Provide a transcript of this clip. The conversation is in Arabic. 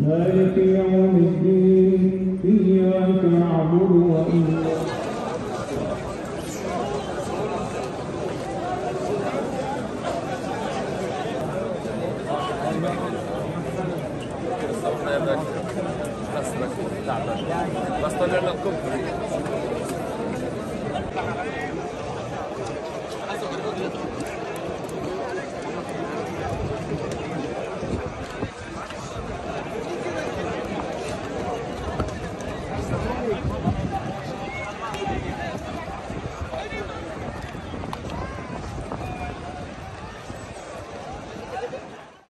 مالك يوم الدين. إياك نعبد وإياك بس بس تعبان بس طلعنا الكوبري